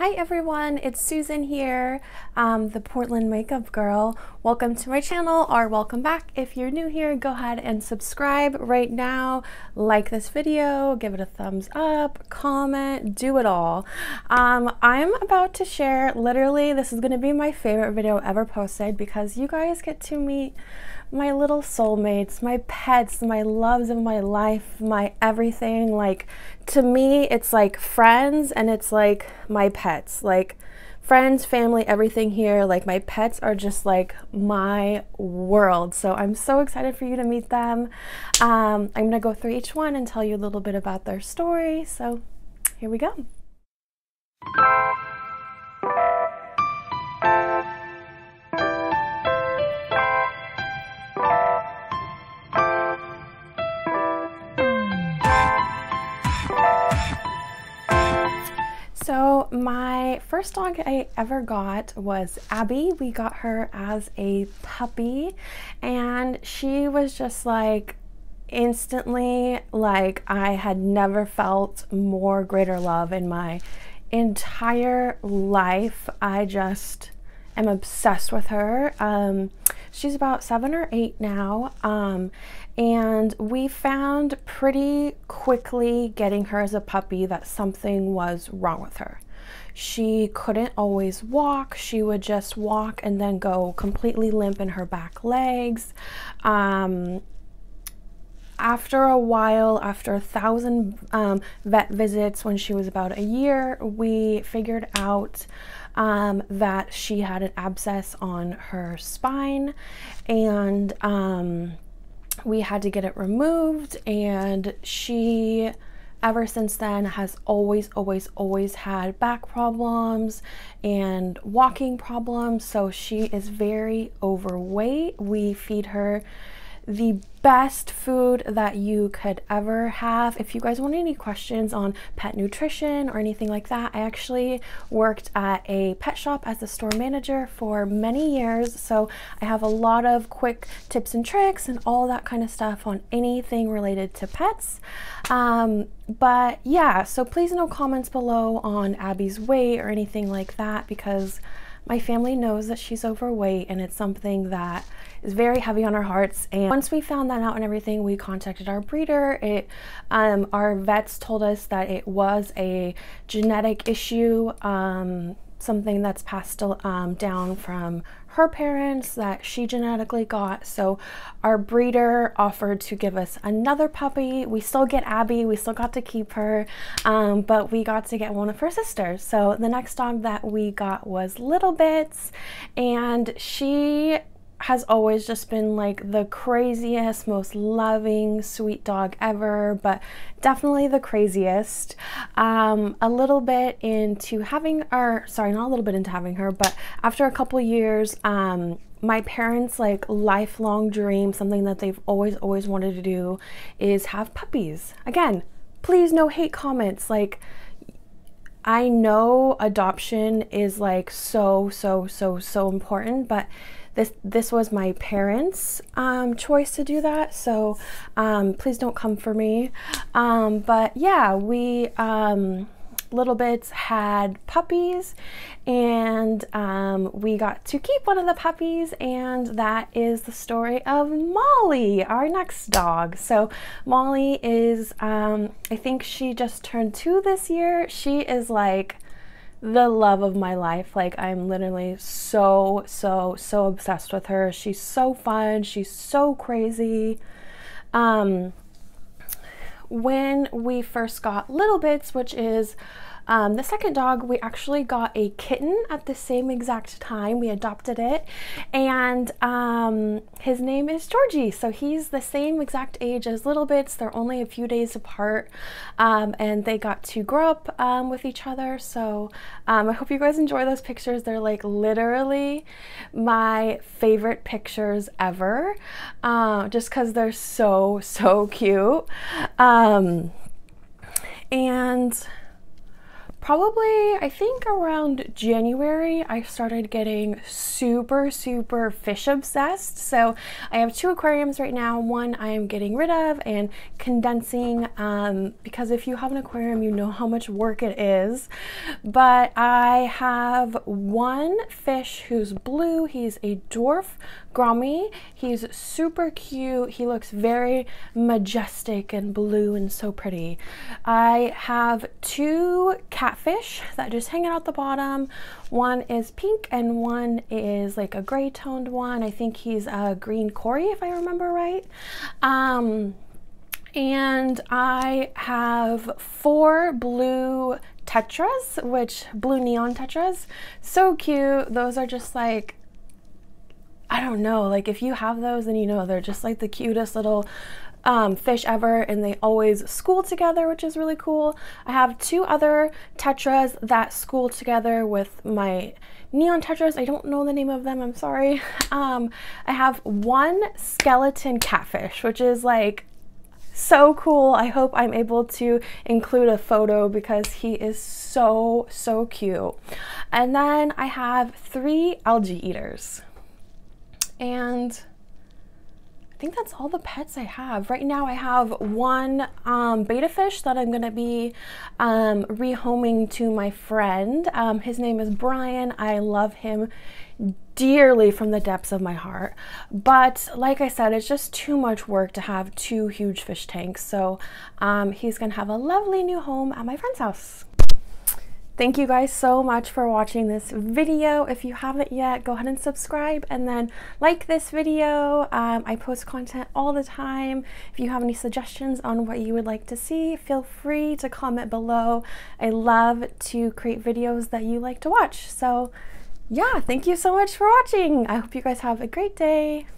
Hi everyone, it's Susan here, um, the Portland Makeup Girl. Welcome to my channel or welcome back. If you're new here, go ahead and subscribe right now. Like this video, give it a thumbs up, comment, do it all. Um, I'm about to share, literally, this is going to be my favorite video ever posted because you guys get to meet my little soulmates, my pets, my loves of my life, my everything. Like, to me, it's like friends and it's like my pets. Like, friends, family, everything here. Like, my pets are just like my world. So, I'm so excited for you to meet them. Um, I'm going to go through each one and tell you a little bit about their story. So, here we go. My first dog I ever got was Abby. We got her as a puppy and she was just like instantly like I had never felt more greater love in my entire life. I just am obsessed with her. Um, she's about seven or eight now. Um, and we found pretty quickly getting her as a puppy that something was wrong with her. She couldn't always walk. She would just walk and then go completely limp in her back legs. Um, after a while, after a thousand um, vet visits when she was about a year, we figured out um, that she had an abscess on her spine and um, we had to get it removed and she ever since then has always always always had back problems and walking problems. So she is very overweight. We feed her the best food that you could ever have. If you guys want any questions on pet nutrition or anything like that, I actually worked at a pet shop as a store manager for many years. So I have a lot of quick tips and tricks and all that kind of stuff on anything related to pets. Um, but yeah, so please no comments below on Abby's weight or anything like that because my family knows that she's overweight and it's something that is very heavy on our hearts. And once we found that out and everything, we contacted our breeder. It, um, our vets told us that it was a genetic issue, um, something that's passed um, down from her parents that she genetically got. So our breeder offered to give us another puppy. We still get Abby, we still got to keep her, um, but we got to get one of her sisters. So the next dog that we got was Little Bits, and she has always just been like the craziest, most loving, sweet dog ever, but definitely the craziest. Um, a little bit into having, or sorry, not a little bit into having her, but after a couple years, um, my parents like lifelong dream, something that they've always, always wanted to do is have puppies. Again, please no hate comments. Like, I know adoption is like so, so, so, so important, but this this was my parents' um, choice to do that, so um, please don't come for me. Um, but yeah, we um, little bits had puppies and um, we got to keep one of the puppies and that is the story of Molly our next dog so Molly is um, I think she just turned two this year she is like the love of my life. Like, I'm literally so, so, so obsessed with her. She's so fun. She's so crazy. Um, when we first got Little Bits, which is um, the second dog, we actually got a kitten at the same exact time. We adopted it, and um, his name is Georgie. So he's the same exact age as Little Bits. They're only a few days apart, um, and they got to grow up um, with each other. So um, I hope you guys enjoy those pictures. They're like literally my favorite pictures ever, uh, just because they're so, so cute. Um, and probably, I think around January, I started getting super, super fish obsessed. So I have two aquariums right now. One I am getting rid of and condensing um, because if you have an aquarium, you know how much work it is. But I have one fish who's blue. He's a dwarf Gourami. He's super cute. He looks very majestic and blue and so pretty. I have two catfish that just hanging out the bottom. One is pink and one is like a gray toned one. I think he's a green Cory if I remember right. Um, and I have four blue tetras, which blue neon tetras. So cute. Those are just like I don't know, like if you have those and you know they're just like the cutest little um, fish ever and they always school together, which is really cool. I have two other tetras that school together with my neon tetras. I don't know the name of them, I'm sorry. Um, I have one skeleton catfish, which is like so cool. I hope I'm able to include a photo because he is so, so cute. And then I have three algae eaters. And I think that's all the pets I have. Right now I have one um, betta fish that I'm gonna be um, rehoming to my friend. Um, his name is Brian. I love him dearly from the depths of my heart. But like I said, it's just too much work to have two huge fish tanks. So um, he's gonna have a lovely new home at my friend's house. Thank you guys so much for watching this video. If you haven't yet, go ahead and subscribe and then like this video. Um, I post content all the time. If you have any suggestions on what you would like to see, feel free to comment below. I love to create videos that you like to watch. So yeah, thank you so much for watching. I hope you guys have a great day.